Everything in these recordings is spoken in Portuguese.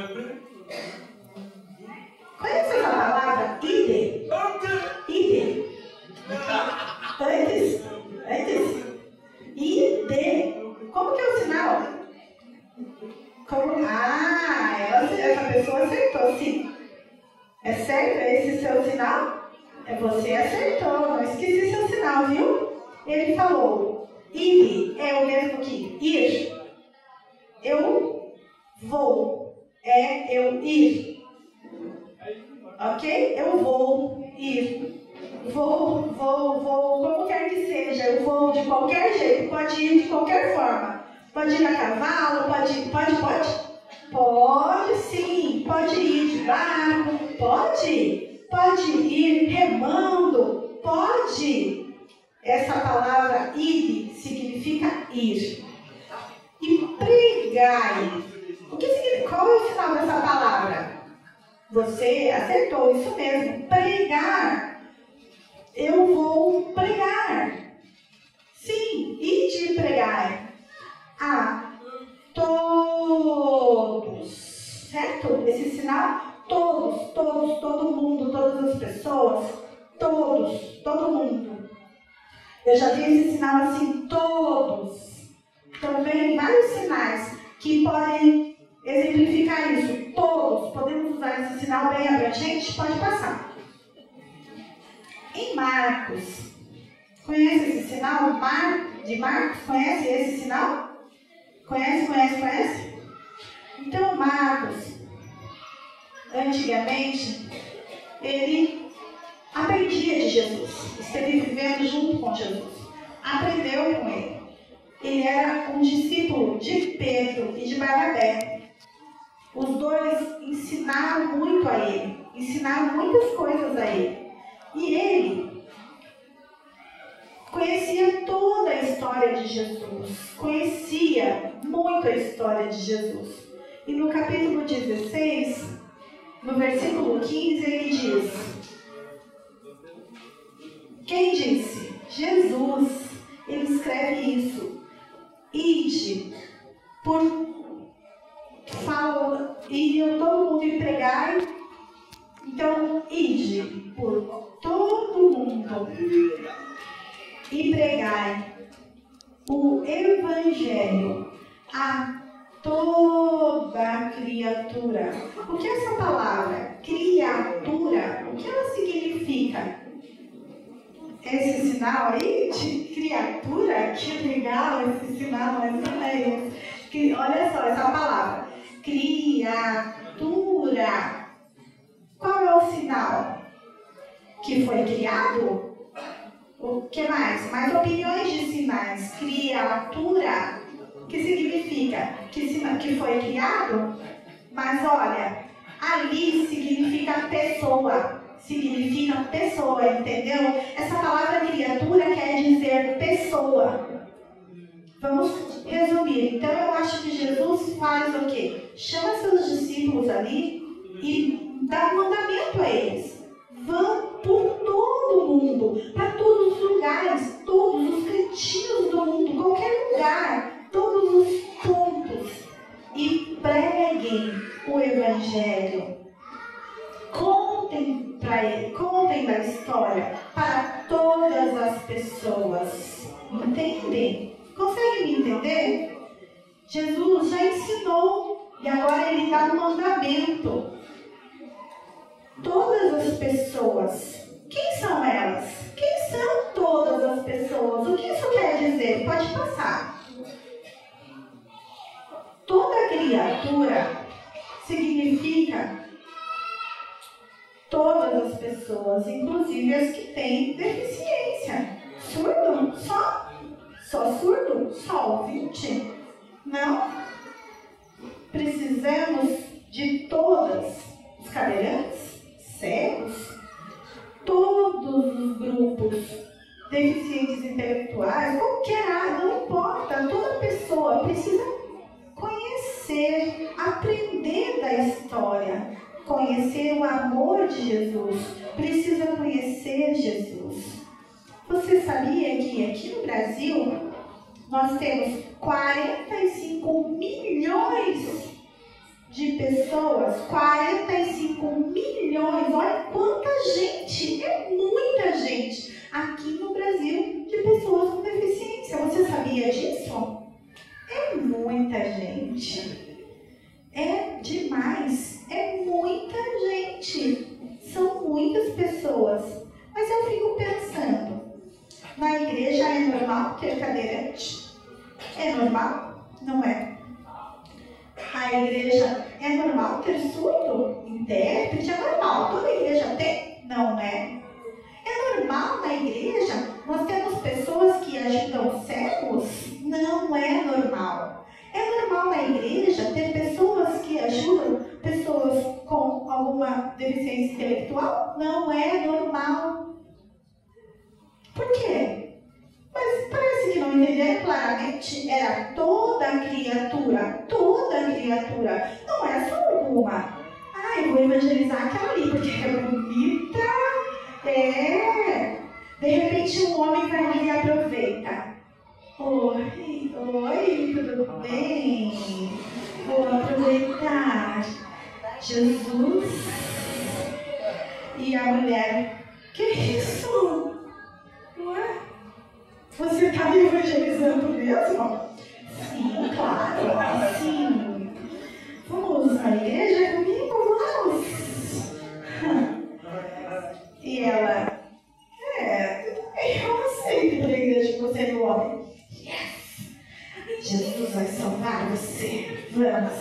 Conhece Esse sinal, todos, todos, todo mundo, todas as pessoas, todos, todo mundo. Eu já vi esse sinal assim, todos. Também vários sinais que podem exemplificar isso. Todos podemos usar esse sinal bem abrangente? Pode passar. Em Marcos, conhece esse sinal? Mar, de Marcos, conhece esse sinal? Conhece, conhece, conhece? Então, Marcos, antigamente, ele aprendia de Jesus, esteve vivendo junto com Jesus, aprendeu com ele. Ele era um discípulo de Pedro e de Barnabé. Os dois ensinaram muito a ele, ensinaram muitas coisas a ele. E ele conhecia toda a história de Jesus, conhecia muito a história de Jesus. E no capítulo 16, no versículo 15, ele diz: Quem disse? Jesus. Ele escreve isso. Ide por fala, iriam todo mundo e pregai. Então, ide por todo mundo e pregai o evangelho a toda criatura. O que essa palavra? Criatura, o que ela significa? Esse sinal aí de criatura, que legal esse sinal, mas é esse. Olha só essa palavra. Criatura. Qual é o sinal? Que foi criado? O que mais? Mais opiniões de sinais. Criatura que significa que, que foi criado, mas olha, ali significa pessoa. Significa pessoa, entendeu? Essa palavra criatura quer dizer pessoa. Vamos resumir. Então eu acho que Jesus faz o quê? Chama seus discípulos ali e dá um mandamento a eles. Vão por todo o mundo, para todos os lugares, sabia que aqui no Brasil nós temos 45 milhões de pessoas, 45 milhões, olha quanta gente, é muita gente aqui no Brasil de pessoas com deficiência. Você sabia disso? É muita gente. É demais. É muita gente. São muitas pessoas. Mas eu fico pensando, na igreja é normal ter cadeirante? É normal? Não é. A igreja é normal ter surdo? Intérprete é normal. Toda igreja tem? Não é. É normal na igreja nós temos pessoas que ajudam cegos? Não é normal. É normal na igreja ter pessoas que ajudam pessoas com alguma deficiência intelectual? Não é normal. Por quê? Mas parece que não entenderam claramente. Era toda criatura, toda criatura. Não é só alguma. Ah, eu vou evangelizar aquela ali porque é bonita. É. De repente um homem vai lá e aproveita. Oi, oi, tudo bem? Vou aproveitar. Jesus. E a mulher, que isso? Você está me evangelizando mesmo? Sim, claro, sim. Vamos à igreja comigo? Vamos. E ela, é, eu aceito para a igreja com você no homem. Yes! Jesus vai salvar você. Vamos.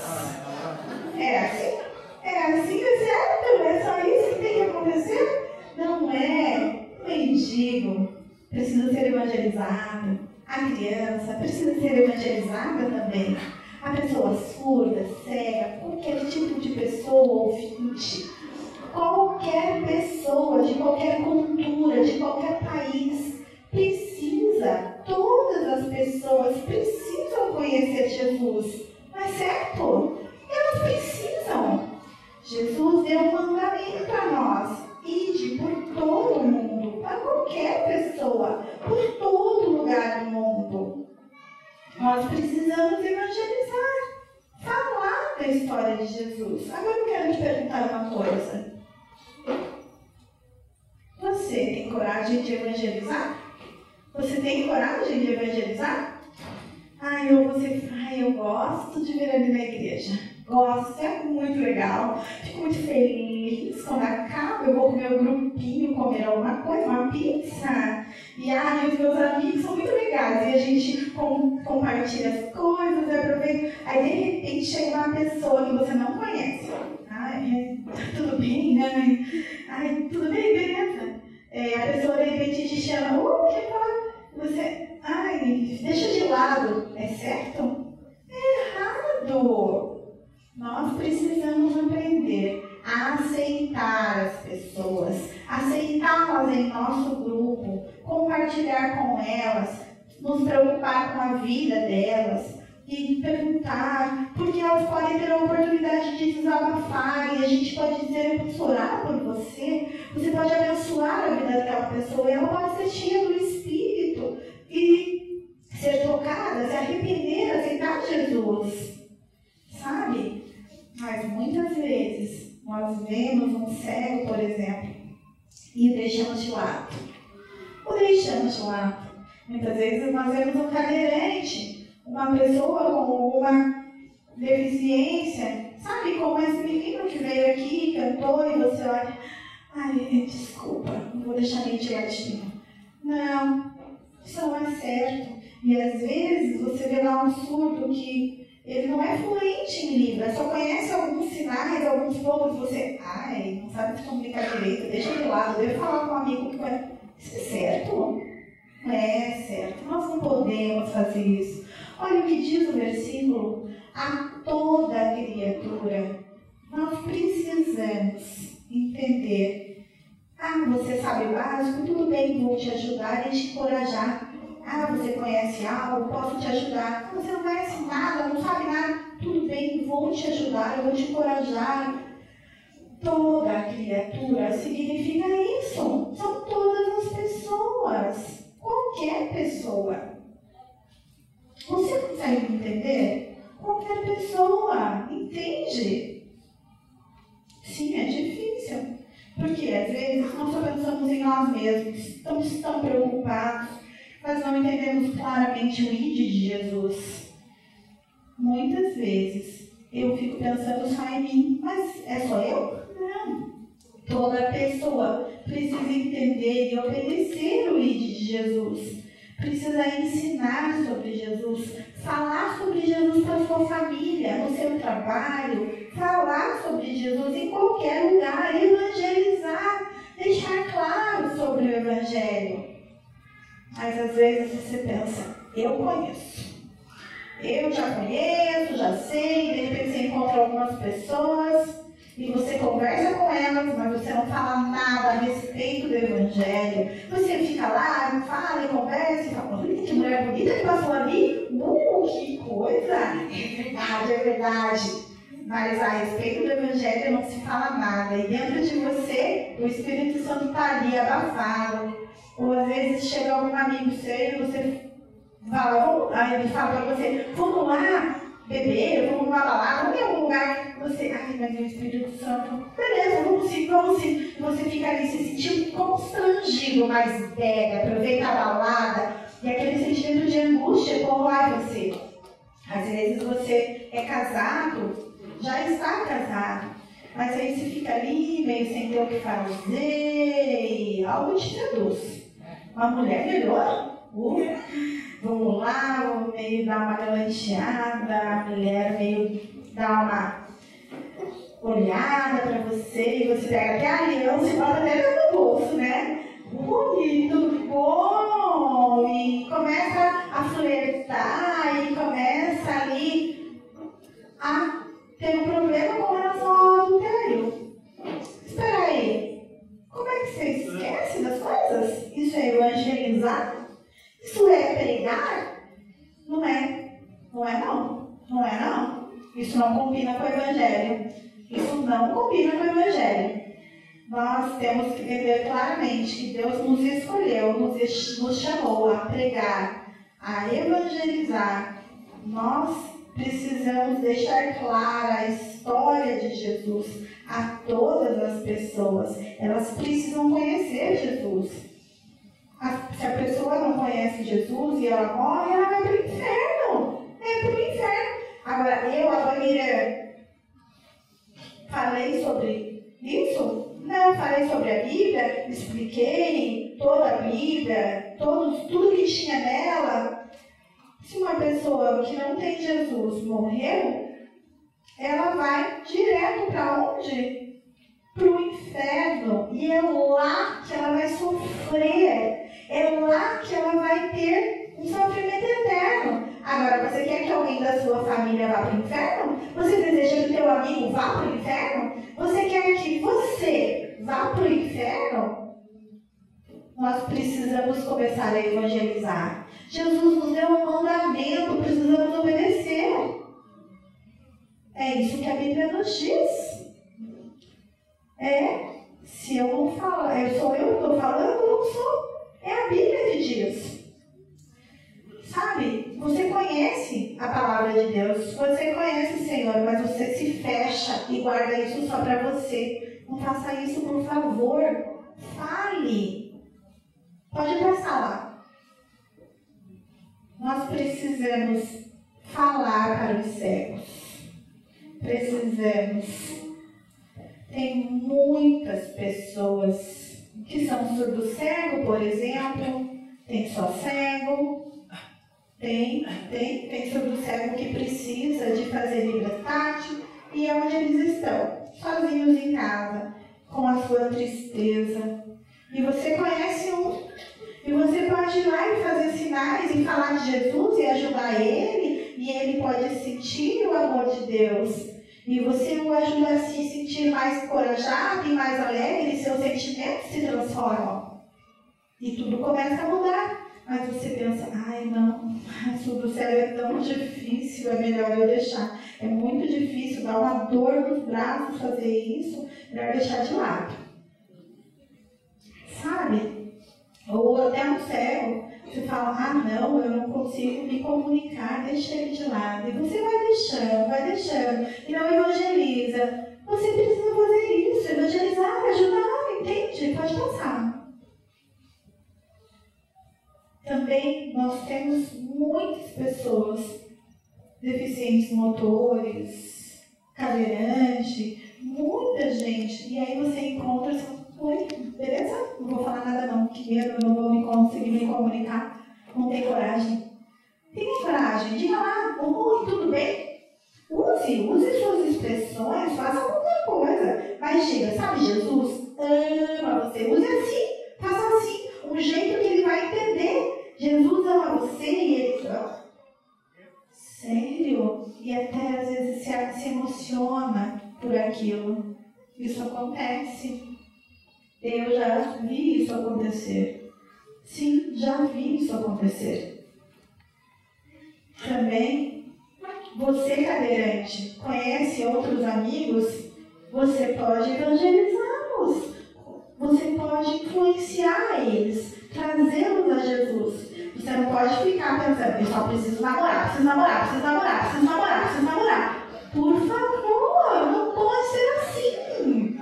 É assim? É assim, é certo? É só isso que tem que acontecer? Não é. Mendigo precisa ser evangelizado. A criança precisa ser evangelizada também. A pessoa surda, cega, qualquer tipo de pessoa ouvinte, qualquer pessoa de qualquer cultura, de qualquer país, precisa, todas as pessoas precisam conhecer Jesus. Não é certo? Elas precisam. Jesus deu um mandamento para nós. Ide por todo o mundo, para qualquer pessoa, por todo lugar do mundo. Nós precisamos evangelizar, falar da história de Jesus. Agora eu quero te perguntar uma coisa. Você tem coragem de evangelizar? Você tem coragem de evangelizar? Ai, eu, você, ai, eu gosto de vir ali na igreja. Gosto, é muito legal. Fico muito feliz. Quando acaba, eu vou com meu grupinho comer alguma coisa, uma pizza. E ai, os meus amigos são muito legais. E a gente com, compartilha as coisas, aproveita. Aí de repente chega uma pessoa que você não conhece. Ai, tudo bem? Ai, ai tudo bem, beleza? É, a pessoa de repente te chama, oh, que tal? Você, ai, deixa de lado. É certo? É errado. Nós precisamos aprender a aceitar as pessoas, aceitá-las em nosso grupo, compartilhar com elas, nos preocupar com a vida delas e perguntar, porque elas podem ter a oportunidade de desabafar e a gente pode dizer, eu posso orar por você, você pode abençoar a vida daquela pessoa e ela pode ser cheia do Espírito e ser tocada, se arrepender, aceitar Jesus. Sabe? Mas muitas vezes nós vemos um cego, por exemplo, e deixamos de lado. O deixamos de lado. Muitas vezes nós vemos um cadeirante, uma pessoa com alguma deficiência, sabe como esse menino que veio aqui, cantou e você olha, ai, desculpa, não vou deixar nem de. Não, isso não é certo. E às vezes você vê lá um surdo que ele não é fluente em Libras, só conhece alguns sinais, alguns poucos, você, ai, não sabe se comunicar direito, deixa de lado, deve falar com um amigo que vai. Isso é certo? Não é certo. Nós não podemos fazer isso. Olha o que diz o versículo. A toda criatura, nós precisamos entender. Ah, você sabe o básico? Tudo bem, vou te ajudar e te encorajar ah, você conhece algo, posso te ajudar. Você não conhece nada vão te ajudar, vão te encorajar. Toda criatura significa isso. São todas as pessoas. Qualquer pessoa. Você consegue entender? Qualquer pessoa. Entende? Sim, é difícil. Porque às vezes nós só pensamos em nós mesmos, então, estamos tão preocupados, mas não entendemos claramente o ID de Jesus. Muitas vezes eu fico pensando só em mim, mas é só eu? Não. Toda pessoa precisa entender e obedecer o ID de Jesus. Precisa ensinar sobre Jesus, falar sobre Jesus para sua família, no seu trabalho, falar sobre Jesus em qualquer lugar, evangelizar, deixar claro sobre o Evangelho. Mas às vezes você pensa, eu conheço. Eu já conheço, já sei, de repente você encontra algumas pessoas e você conversa com elas, mas você não fala nada a respeito do Evangelho. Você fica lá, fala e conversa e fala, que mulher bonita que passou ali. Uh, que coisa! É verdade, é verdade. Mas a respeito do Evangelho não se fala nada. E dentro de você, o Espírito Santo está ali abafado. Ou às vezes chega algum amigo seu e você fala, vamos, aí ele fala para você, vamos lá, beber, vamos numa balada, vamos em algum lugar. Você, ai, mas o Espírito Santo, beleza, vamos sim, vamos sim. Você fica ali se sentindo constrangido, mas pega, aproveita a balada. E aquele sentimento de angústia corrói você. Às vezes você é casado, já está casado, mas aí você fica ali meio sem ter o que fazer e algo te seduz. Uma mulher melhor? Vamos lá, meio dar uma galanteada, a mulher meio dá uma olhada para você e você pega até a aliança e bota até no bolso, né? Tudo bom! E começa a flertar e começa ali a ter um problema com relação ao adultério. Espera aí, como é que você esquece das coisas? Isso é evangelizar? Isso é pregar? Não é. Não é não. Não é não. Isso não combina com o Evangelho. Isso não combina com o Evangelho. Nós temos que entender claramente que Deus nos escolheu, nos, nos chamou a pregar, a evangelizar. Nós precisamos deixar clara a história de Jesus a todas as pessoas. Elas precisam conhecer Jesus se a pessoa não conhece Jesus e ela morre, ela vai para o inferno. É para o inferno. Agora, eu, a banheira, falei sobre isso? Não, falei sobre a Bíblia, expliquei toda a Bíblia, todos, tudo que tinha nela. Se uma pessoa que não tem Jesus morreu, ela vai direto para onde? Para o inferno. E é lá que ela vai sofrer é lá que ela vai ter um sofrimento eterno. Agora, você quer que alguém da sua família vá para o inferno? Você deseja que o teu amigo vá para o inferno? Você quer que você vá para o inferno? Nós precisamos começar a evangelizar. Jesus nos deu um mandamento, precisamos obedecer. É isso que a Bíblia nos diz. É, se eu não falo, é, sou eu que estou falando, não sou. É a Bíblia que diz. Sabe, você conhece a palavra de Deus, você conhece o Senhor, mas você se fecha e guarda isso só para você. Não faça isso, por favor. Fale. Pode passar lá. Nós precisamos falar para os cegos. Precisamos. Tem muitas pessoas que são surdo cego, por exemplo, tem só cego, tem, tem, tem surdo cego que precisa de fazer libra tátil e é onde eles estão, sozinhos em casa, com a sua tristeza. E você conhece um, e você pode ir lá e fazer sinais e falar de Jesus e ajudar ele, e ele pode sentir o amor de Deus. E você o ajuda a se sentir mais corajado e mais alegre, e seus E tudo começa a mudar. Mas você pensa, ai não, isso do céu é tão difícil, é melhor eu deixar. É muito difícil, dá uma dor nos braços fazer isso, melhor deixar de lado. Sabe? Ou até um cego você fala, ah não, eu não consigo me comunicar, deixa ele de lado. E você vai deixando, vai deixando. E não evangeliza. Você precisa fazer isso, evangelizar, ajudar, ele pode passar. Também nós temos muitas pessoas deficientes motores, cadeirante, muita gente. E aí você encontra oi, beleza? Não vou falar nada não, que eu não vou me conseguir me comunicar, não tem coragem. Tem coragem, diga lá, oi, tudo bem? Use, use suas expressões, faça alguma coisa. Mas diga, sabe Jesus? Ama você. Use assim, faça assim. Um jeito que ele vai entender. Jesus ama você e ele ama. Sério? E até às vezes se, se emociona por aquilo. Isso acontece. Eu já vi isso acontecer. Sim, já vi isso acontecer. Também, você cadeirante, conhece outros amigos? Você pode evangelizá-los. Você pode influenciar eles, trazê-los a Jesus. Você não pode ficar pensando, eu só preciso namorar, preciso namorar, preciso namorar, preciso namorar, preciso namorar. Por favor, não pode ser assim.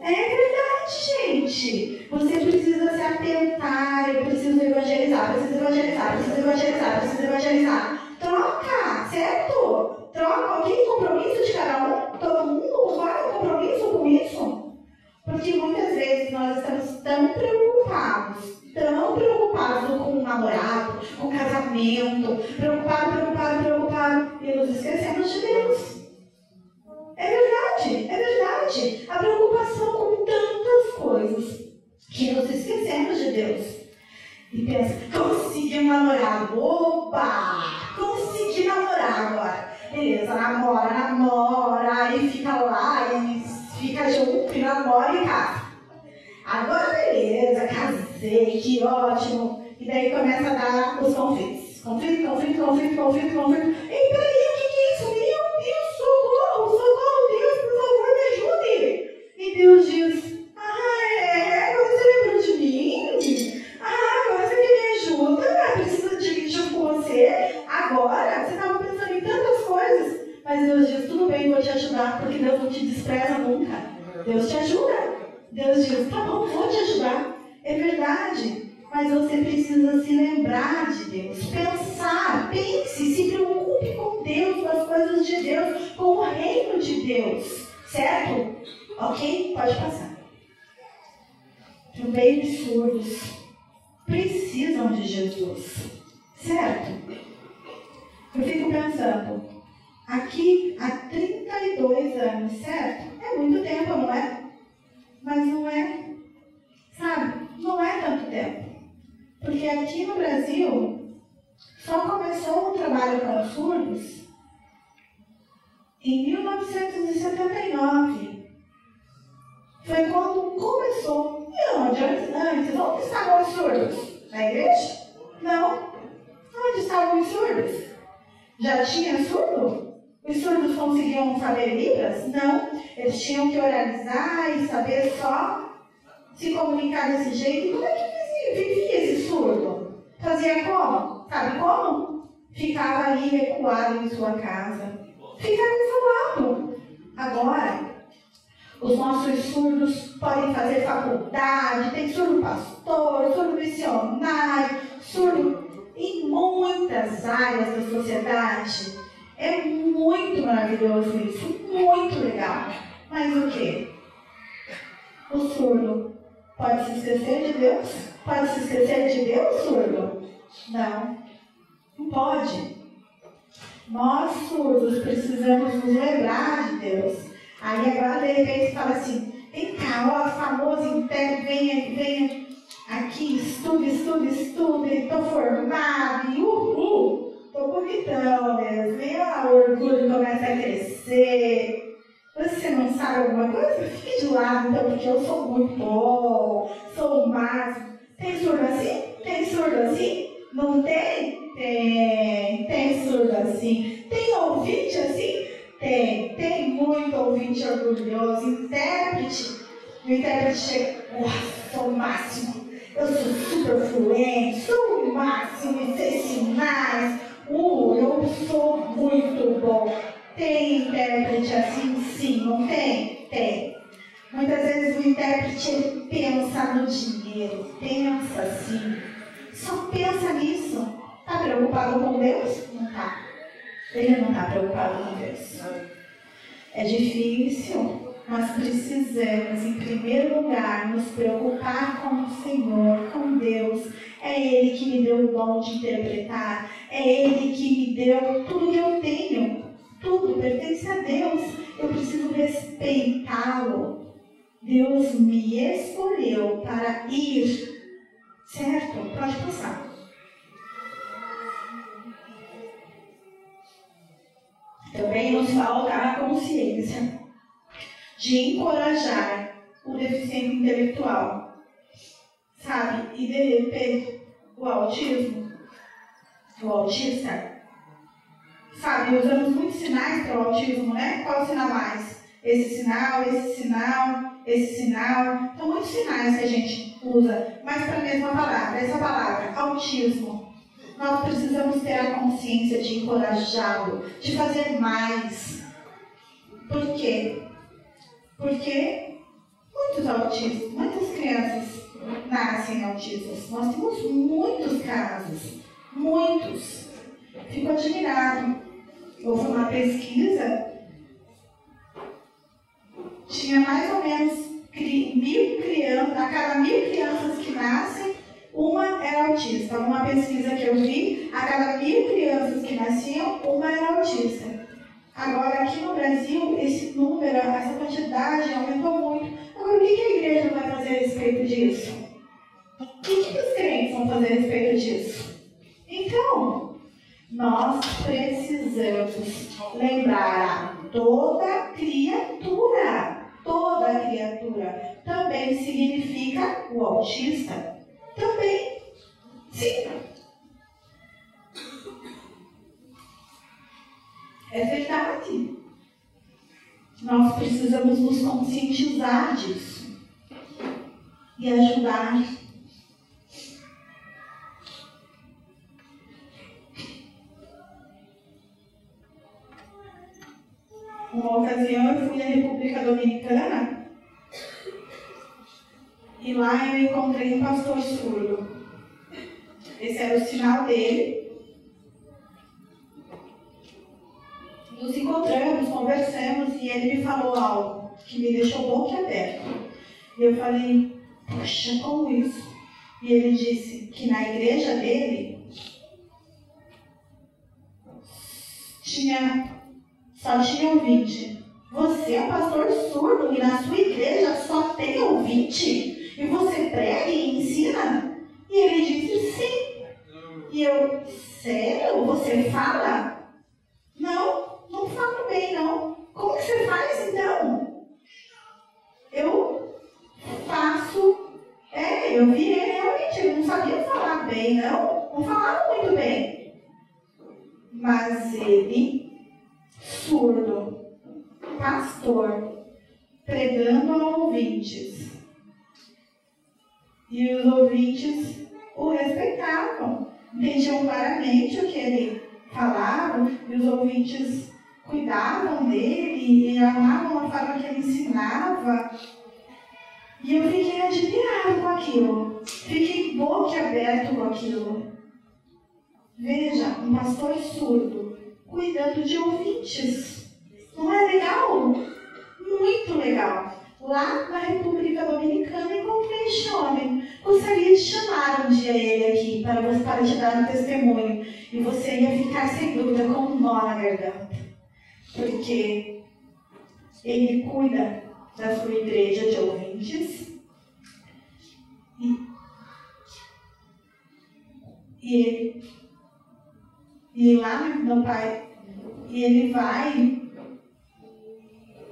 É verdade, gente. Você precisa se atentar, eu preciso evangelizar, preciso evangelizar, preciso evangelizar, preciso evangelizar. Troca, certo? Troca, ok? Compromisso de cada um? Todo mundo vai um compromisso com isso? Porque muitas vezes nós estamos tão preocupados, tão preocupados com o namorado, com o casamento, preocupado, preocupado, preocupado, e nos esquecemos de Deus. É verdade, é verdade. A preocupação com tantas coisas que nos esquecemos de Deus. E pensa, consegui um namorado. Opa! Consegui namorar agora. Beleza, namora, namora, fica junto, e namora e casa. Agora beleza, casei, que ótimo. E daí começa a dar os conflitos. Conflito, conflito, conflito, conflito, conflito. E peraí, Os surdos precisam de Jesus. Certo? Eu fico pensando, aqui há 32 anos, certo? É muito tempo, não é? Mas não é, sabe? Não é tanto tempo. Porque aqui no Brasil só começou o trabalho com os surdos em 1979. Foi quando começou. E onde antes? Onde estavam os surdos? Na igreja? Não. Onde estavam os surdos? Já tinha surdo? Os surdos conseguiam saber Libras? Não. Eles tinham que oralizar e saber só se comunicar desse jeito. Como é que vivia esse surdo? Fazia como? Sabe como? Ficava ali recuado em sua casa. Ficava isolado. Agora, os nossos surdos podem fazer faculdade, tem surdo pastor, surdo missionário, surdo em muitas áreas da sociedade. É muito maravilhoso isso, muito legal. Mas o que? O surdo pode se esquecer de Deus? Pode se esquecer de Deus, surdo? Não, não pode. Nós, surdos, precisamos nos lembrar de Deus. Aí agora, de repente, fala assim, vem cá, ó, famoso interno, venha, venha aqui, estude, estude, estude, estou formado, preocupado com Deus? Não está. Ele não está preocupado com Deus. É difícil, mas precisamos, em primeiro lugar, nos preocupar com o Senhor, com Deus. É Ele que me deu o dom de interpretar, é Ele que me deu tudo que eu tenho. Tudo pertence a Deus. Eu preciso respeitá-lo. Deus me escolheu para ir. Certo? Pode passar. Falta a consciência de encorajar o deficiente intelectual. Sabe? E de repente, o autismo, o autista, sabe, usamos muitos sinais para o autismo, né? Qual sinal mais? Esse sinal, esse sinal, esse sinal. Então, muitos sinais que a gente usa, mas para a mesma palavra. Essa palavra, autismo nós precisamos ter a consciência de encorajá-lo, de fazer mais. Por quê? Porque muitos autistas, muitas crianças nascem autistas. Nós temos muitos casos, muitos. Fico admirado. Houve uma pesquisa, tinha mais ou menos mil crianças, a cada mil crianças que nascem, uma era autista. Uma pesquisa que eu vi, a cada mil crianças que nasciam, uma era autista. Agora, aqui no Brasil, esse número, essa quantidade aumentou muito. Agora, o que a igreja vai fazer a respeito disso? O que, os crentes vão fazer a respeito disso? Então, nós precisamos lembrar a toda criatura. Toda criatura também significa o autista também. Sim. É verdade. Nós precisamos nos conscientizar disso e ajudar. Uma ocasião eu fui à República Dominicana e lá eu encontrei um pastor surdo. Esse era o sinal dele. Nos encontramos, conversamos e ele me falou algo que me deixou boquiaberto. E eu falei, poxa, como isso? E ele disse que na igreja dele tinha, só tinha ouvinte. Você é pastor surdo e na sua igreja só tem ouvinte? Ele cuida da sua igreja de ouvintes. E, e ele. E lá meu pai. E ele vai.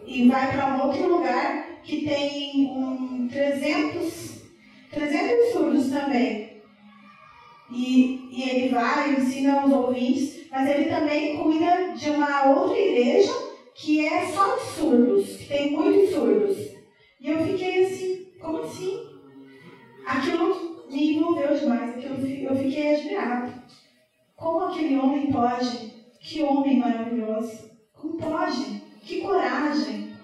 E vai para um outro lugar que tem um 300, 300 surdos também. E, e ele vai, ensina os ouvintes, mas ele também cuida de uma outra igreja que é só de surdos, que tem muitos surdos. E eu fiquei assim, como assim? Aquilo me envolveu demais, eu fiquei admirado. Como aquele homem pode? Que homem maravilhoso! Como pode? Que coragem!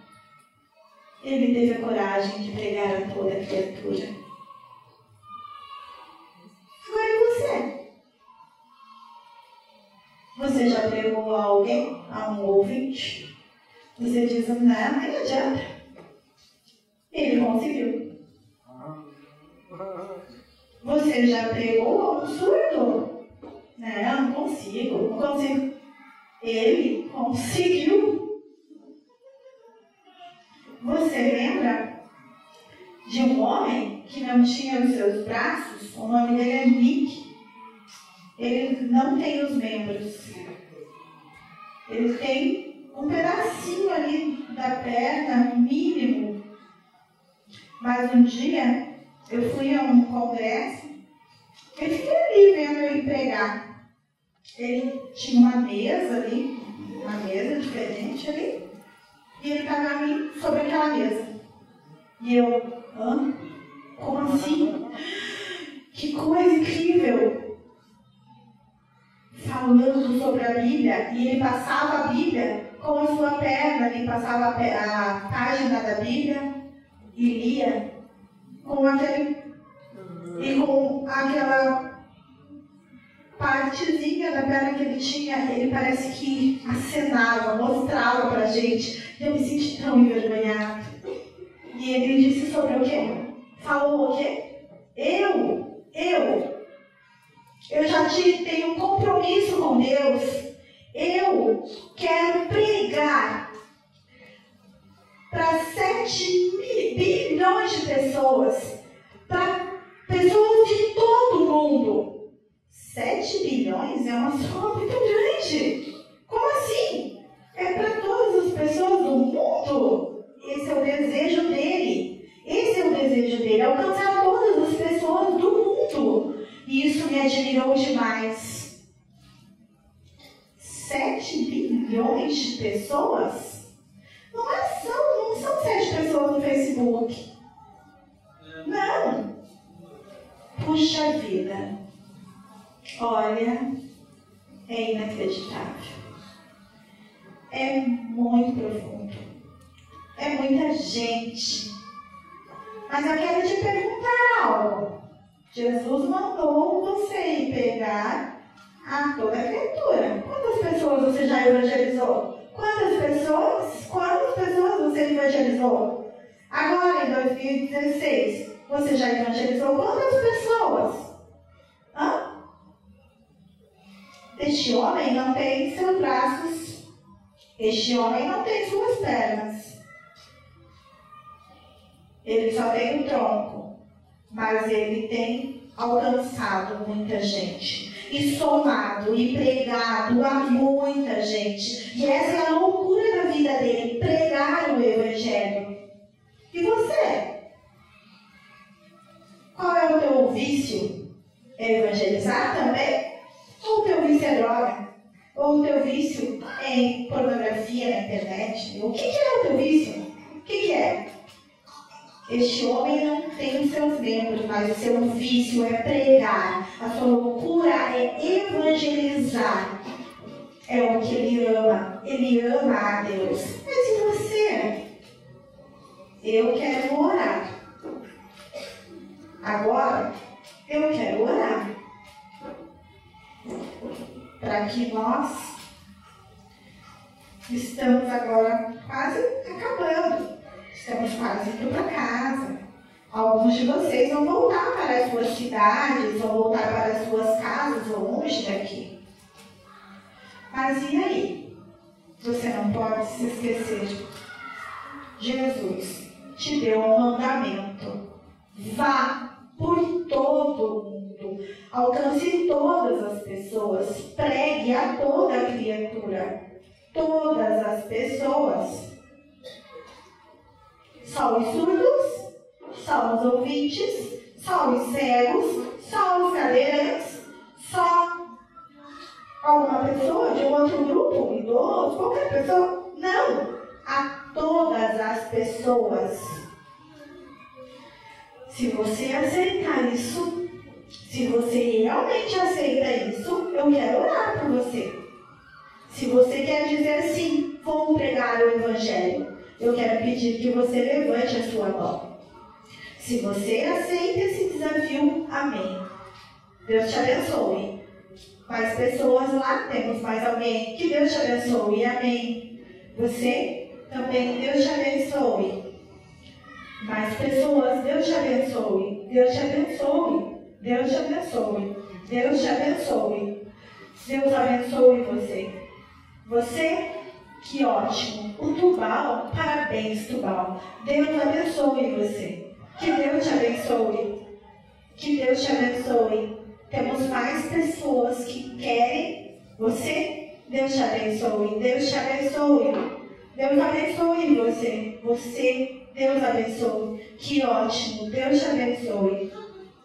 Ele teve a coragem de pregar a toda a criatura. Agora e você? Você já pregou a alguém, a um ouvinte? Diz, não, nem adianta. Ele conseguiu. Você já pegou um surdo? Não, não consigo, não consigo. Ele conseguiu. Você lembra de um homem que não tinha os seus braços? O nome dele é Nick. Ele não tem os membros. Ele tem um pedacinho ali da perna, mínimo. Mas um dia eu fui a um congresso e fiquei ali vendo ele pregar. Ele tinha uma mesa ali, uma mesa diferente ali, e ele estava ali sobre aquela mesa. E eu, hã? Como assim? Que coisa incrível! falando sobre a Bíblia e ele passava a Bíblia com a sua perna, ele passava a, página da Bíblia e lia com aquele e com aquela partezinha da perna que ele tinha, ele parece que acenava, mostrava pra gente. Eu me senti tão envergonhado. E ele disse sobre o quê? Falou o quê? Eu, eu, eu já tenho um compromisso com Deus. Pessoas, para pessoas de todo mundo. 7 bilhões é uma soma muito grande. Este homem não tem seus braços. Este homem não tem suas pernas. Ele só tem o um tronco mas ele tem alcançado muita gente. E somado e pregado a muita gente. E essa é a loucura da vida dele, pregar o Evangelho. E você? Qual é o teu vício? É evangelizar também? Ou o teu vício é droga? Ou o teu vício é pornografia na internet? O que, que é o teu vício? O que, que é? Este homem não tem os seus membros, mas o seu vício é pregar. A sua loucura é evangelizar. É o que ele ama. Ele ama a Deus. Mas e você? Eu quero orar. Agora, eu quero orar. Para que nós estamos agora quase acabando Estamos quase indo para casa. Alguns de vocês vão voltar para as suas cidades, vão voltar para as suas casas longe daqui. Mas e aí? Você não pode se esquecer. Jesus te deu um mandamento. Vá por todo mundo. Alcance todas as pessoas. Pregue a toda criatura. Todas as pessoas só os surdos, só os ouvintes, só os cegos, só os cadeirantes, só alguma pessoa de um outro grupo, um idoso, qualquer pessoa. Não! A todas as pessoas. Se você aceitar isso, se você realmente aceita isso, eu quero orar por você. Se você quer dizer sim, vou pregar o Evangelho eu quero pedir que você levante a sua mão. Se você aceita esse desafio, amém. Deus te abençoe. Mais pessoas lá, temos mais alguém. Que Deus te abençoe, amém. Você Também Deus te abençoe. Mais pessoas, Deus te abençoe. Deus te abençoe. Deus te abençoe. Deus te abençoe. Deus abençoe você. Você, que ótimo. O Tubal, parabéns, Tubal. Deus abençoe você. Que Deus te abençoe. Que Deus te abençoe. Temos mais pessoas que querem você. Deus te abençoe. Deus te abençoe. Deus abençoe você. Você, Deus abençoe. Que ótimo. Deus te abençoe.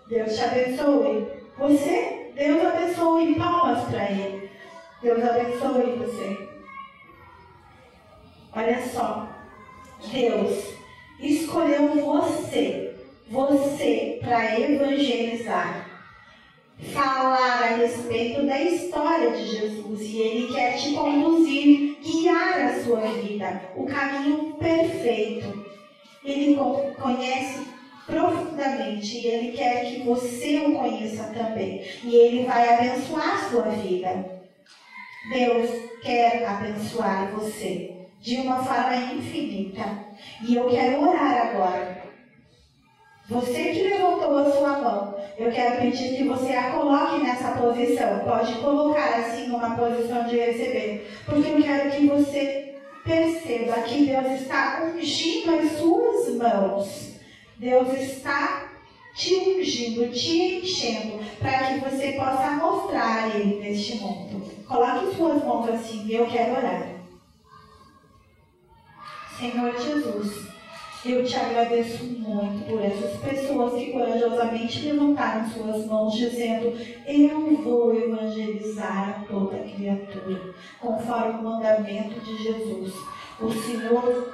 Deus te abençoe. Você, Deus abençoe. Palmas para Ele. Deus abençoe você. Olha só. Deus escolheu você, você, para evangelizar. Falar a respeito da história de Jesus e Ele quer te conduzir, guiar a sua vida, o caminho perfeito. Ele conhece profundamente e Ele quer que você o conheça também. E Ele vai abençoar a sua vida. Deus quer abençoar você de uma forma infinita. E eu quero orar agora. Você que levantou a sua mão, eu quero pedir que você a coloque nessa posição. Pode colocar assim numa posição de receber. Porque eu quero que você perceba que Deus está ungindo as suas mãos. Deus está te ungindo, te enchendo, para que você possa mostrar Ele neste mundo. Coloque suas mãos assim, eu quero orar. Senhor Jesus, eu te agradeço muito por essas pessoas que corajosamente levantaram suas mãos, dizendo: Eu vou evangelizar a toda criatura, conforme o mandamento de Jesus. O Senhor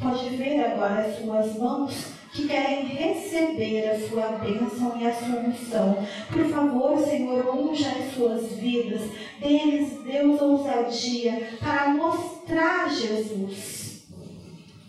pode ver agora as suas mãos que querem receber a sua bênção e a sua unção. Por favor, Senhor, unja as suas vidas, deles, Deus, ousadia para mostrar Jesus.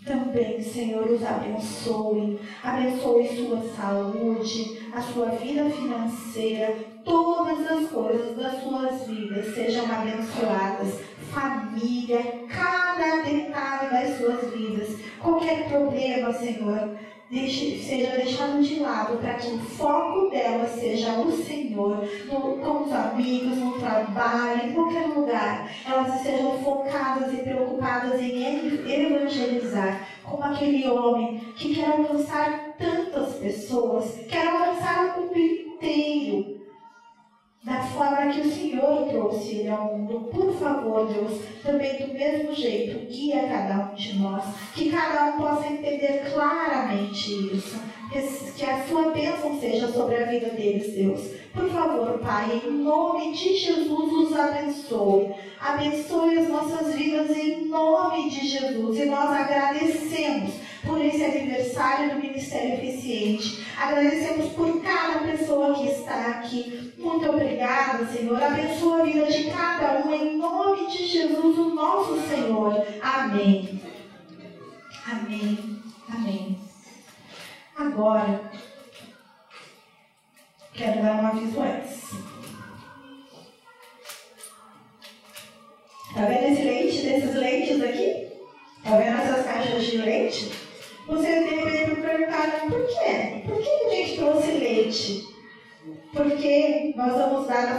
Também, Senhor, os abençoe. Abençoe sua saúde, a sua vida financeira, todas as coisas das suas vidas sejam abençoadas. Família, cada detalhe das suas vidas. Qualquer problema, Senhor, deixe, seja deixado de lado para que o foco dela seja o Senhor, no, com os amigos, no trabalho, em qualquer lugar. Elas sejam focadas e preocupadas em evangelizar, como aquele homem que quer alcançar tantas pessoas, quer alcançar o mundo inteiro da forma que o Senhor trouxe ele ao mundo. Por favor, Deus, também do mesmo jeito, guia cada um de nós, que cada um possa entender claramente isso, que a sua bênção seja sobre a vida deles, Deus. Por favor, Pai, em nome de Jesus, os abençoe. Abençoe as nossas vidas em nome de Jesus. E nós agradecemos por esse aniversário do Ministério Eficiente. Agradecemos por cada pessoa que está aqui. Muito obrigada, Senhor. Abençoa a vida de cada um em nome de Jesus, o nosso Senhor. Amém. Amém. Amém. Agora, quero dar um aviso antes. Tá vendo esse leite, desses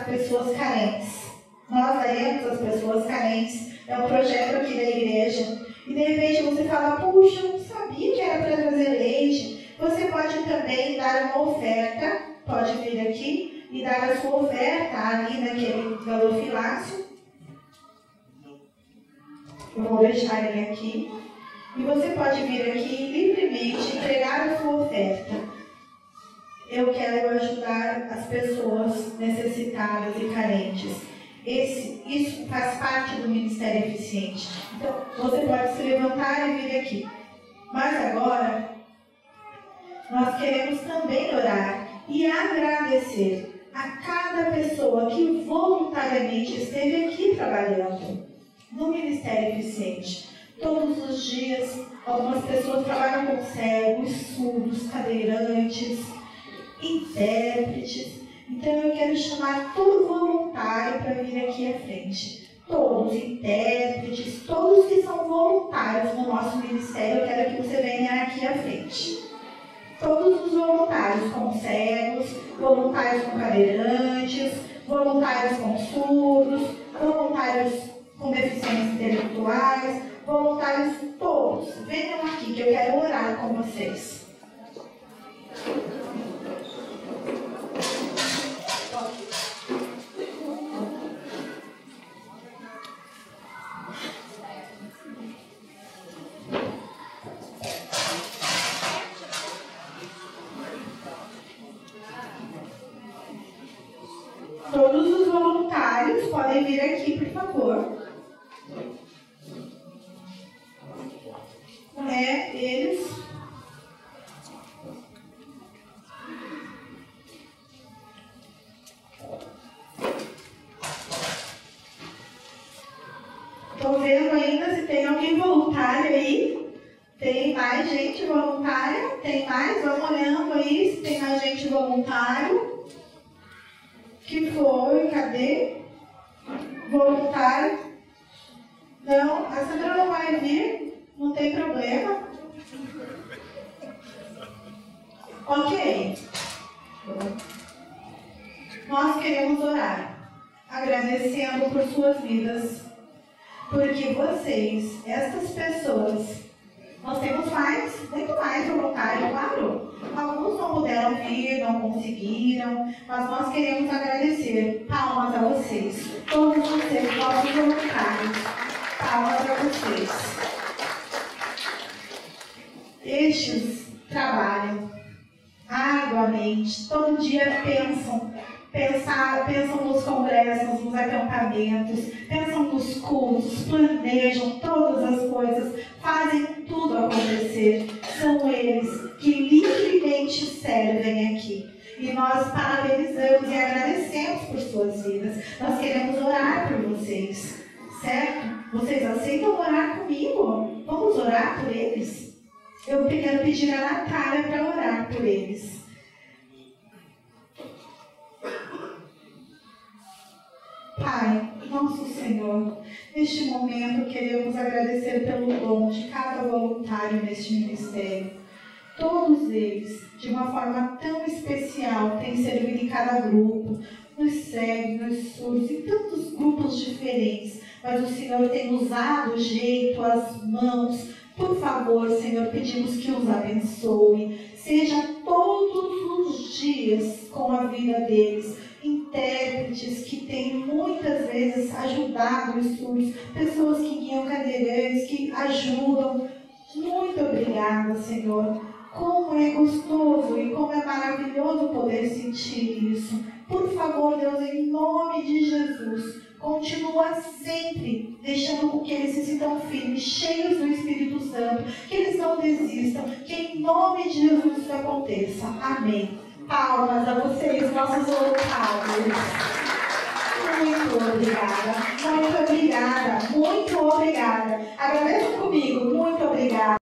às pessoas carentes. Nós daremos às pessoas carentes. É um projeto aqui da igreja. E de repente você fala, puxa, eu não sabia que era para trazer leite. Você pode também dar uma oferta, pode vir aqui e dar a sua oferta ali naquele galofilácio. Eu vou deixar ele aqui. E você pode vir aqui livremente entregar a sua oferta. Eu quero ajudar as pessoas necessitadas e carentes. Esse, isso faz parte do Ministério Eficiente. Então, você pode se levantar e vir aqui. Mas agora, nós queremos também orar e agradecer a cada pessoa que voluntariamente esteve aqui trabalhando no Ministério Eficiente todos os dias. Algumas pessoas trabalham com cegos, surdos, cadeirantes, intérpretes. Então eu quero chamar todo voluntário para vir aqui à frente. todos, intérpretes, todos que são voluntários no nosso ministério, eu quero que você venha aqui à frente. Todos os voluntários com cegos, voluntários com cadeirantes, voluntários com surdos, voluntários com deficiências intelectuais, voluntários todos, venham aqui que eu quero orar com vocês. Cadê? Voluntário. Não, a Sandra não vai vir, não tem problema. Ok. Nós queremos orar, agradecendo por suas vidas, porque vocês, essas pessoas, nós temos mais, muito mais voluntário, claro. Alguns não puderam vir, não conseguiram, mas nós queremos agradecer. Palmas a vocês, todos vocês, nossos voluntários. Palmas a vocês. Estes trabalham arduamente, todo dia pensam pensar, pensam nos congressos, nos acampamentos, pensam nos cultos, planejam todas as coisas, fazem tudo acontecer. São eles que livremente servem aqui. E nós parabenizamos e agradecemos por suas vidas. Nós queremos orar por vocês, certo? Vocês aceitam orar comigo? Vamos orar por eles? Eu quero pedir a Natália para orar por eles. Pai, nosso Senhor, neste momento queremos agradecer pelo dom de cada voluntário neste ministério. Todos eles, de uma forma tão especial, têm servido em cada grupo, nos segue, nos surdos, em tantos grupos diferentes. Mas o Senhor tem usado o jeito, as mãos. Por favor, Senhor, pedimos que os abençoe. Seja todos os dias com a vida deles intérpretes que têm muitas vezes ajudado os surdos, pessoas que guiam cadeirantes, que ajudam. Muito obrigada, Senhor. Como é gostoso e como é maravilhoso poder sentir isso. Por favor, Deus, em nome de Jesus, continua sempre deixando com que eles se sintam firmes, cheios do Espírito Santo, que eles não desistam, que em nome de Jesus isso aconteça. Amém. Palmas a vocês, nossos voluntários. Muito obrigada, muito obrigada, muito obrigada. Agradeçam comigo, muito obrigada.